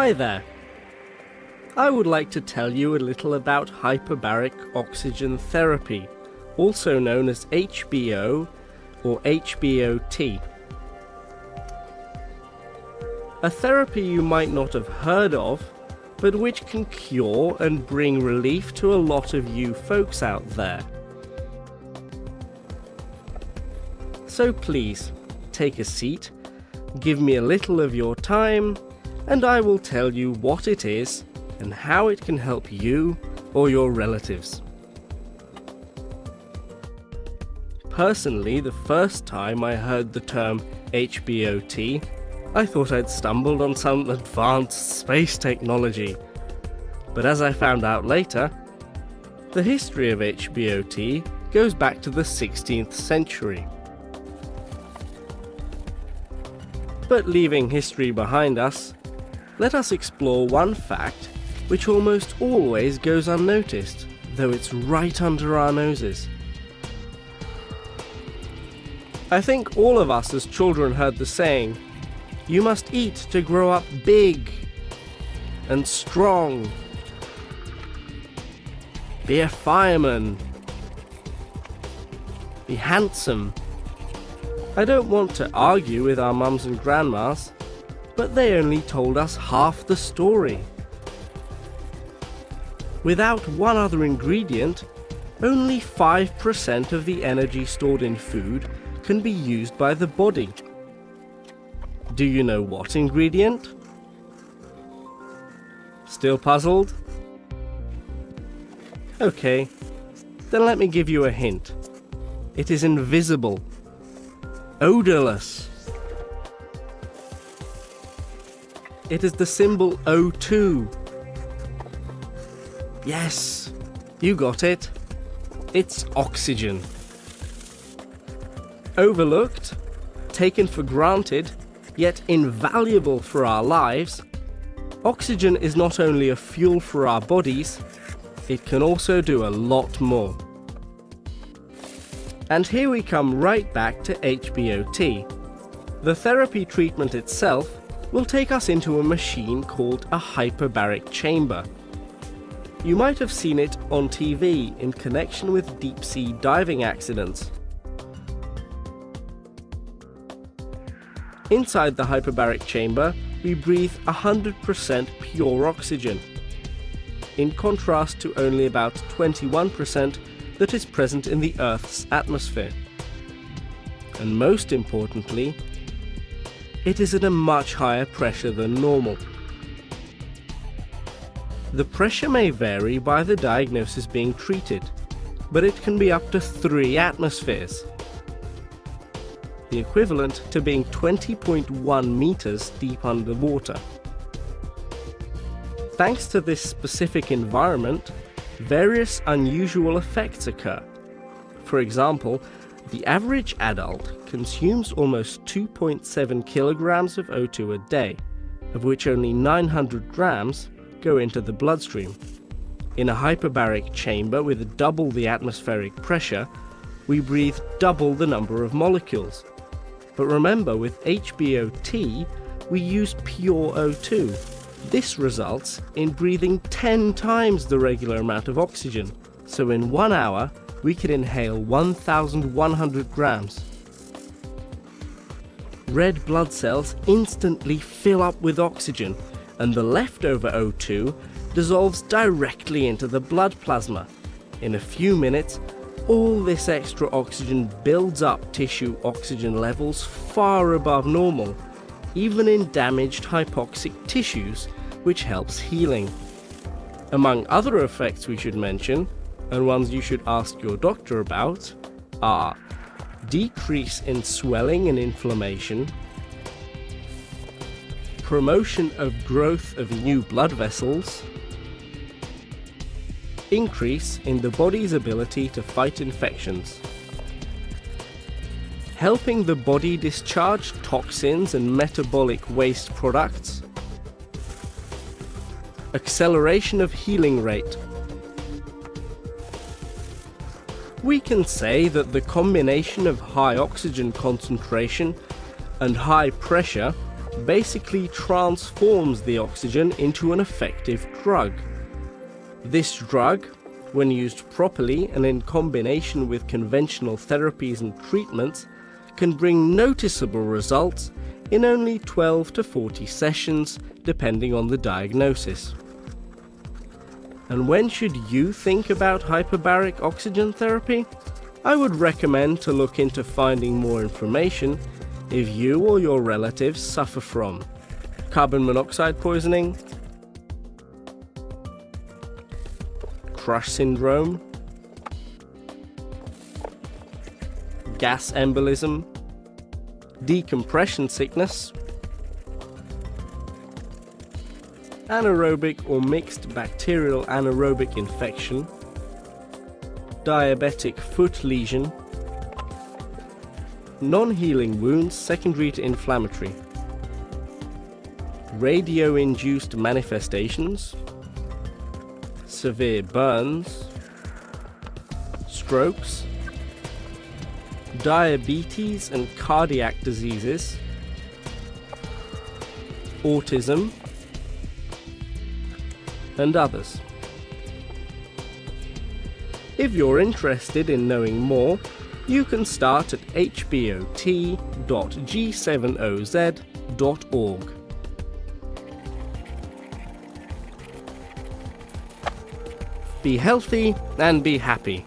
Hi there. I would like to tell you a little about hyperbaric oxygen therapy, also known as HBO or HBOT. A therapy you might not have heard of, but which can cure and bring relief to a lot of you folks out there. So please, take a seat, give me a little of your time, and I will tell you what it is and how it can help you or your relatives. Personally, the first time I heard the term HBOT, I thought I'd stumbled on some advanced space technology. But as I found out later, the history of HBOT goes back to the 16th century. But leaving history behind us, let us explore one fact which almost always goes unnoticed, though it's right under our noses. I think all of us as children heard the saying, you must eat to grow up big and strong. Be a fireman. Be handsome. I don't want to argue with our mums and grandmas, but they only told us half the story. Without one other ingredient, only 5% of the energy stored in food can be used by the body. Do you know what ingredient? Still puzzled? Okay, then let me give you a hint. It is invisible, odorless. It is the symbol O2. Yes, you got it. It's oxygen. Overlooked, taken for granted, yet invaluable for our lives, oxygen is not only a fuel for our bodies, it can also do a lot more. And here we come right back to HBOT. The therapy treatment itself will take us into a machine called a hyperbaric chamber. You might have seen it on TV in connection with deep sea diving accidents. Inside the hyperbaric chamber, we breathe 100% pure oxygen, in contrast to only about 21% that is present in the Earth's atmosphere. And most importantly, it is at a much higher pressure than normal. The pressure may vary by the diagnosis being treated, but it can be up to 3 atmospheres, the equivalent to being 20.1 meters deep underwater. Thanks to this specific environment, various unusual effects occur. For example, the average adult consumes almost 2.7 kilograms of O2 a day, of which only 900 grams go into the bloodstream. In a hyperbaric chamber with double the atmospheric pressure, we breathe double the number of molecules, but remember, with HBOT, we use pure O2. This results in breathing 10 times the regular amount of oxygen. So in one hour, we can inhale 1,100 grams. Red blood cells instantly fill up with oxygen, and the leftover O2 dissolves directly into the blood plasma. In a few minutes, all this extra oxygen builds up tissue oxygen levels far above normal, even in damaged hypoxic tissues, which helps healing. Among other effects we should mention, and ones you should ask your doctor about, are decrease in swelling and inflammation, promotion of growth of new blood vessels, increase in the body's ability to fight infections. Helping the body discharge toxins and metabolic waste products. Acceleration of healing rate. We can say that the combination of high oxygen concentration and high pressure basically transforms the oxygen into an effective drug. This drug, when used properly and in combination with conventional therapies and treatments, can bring noticeable results in only 12 to 40 sessions, depending on the diagnosis. And when should you think about hyperbaric oxygen therapy? I would recommend to look into finding more information if you or your relatives suffer from carbon monoxide poisoning, crush syndrome, gas embolism, decompression sickness, anaerobic or mixed bacterial anaerobic infection, diabetic foot lesion, non-healing wounds secondary to inflammatory, radio-induced manifestations, severe burns, strokes, diabetes and cardiac diseases, autism, and others. If you're interested in knowing more, you can start at hbot.g7oz.org. Be healthy and be happy.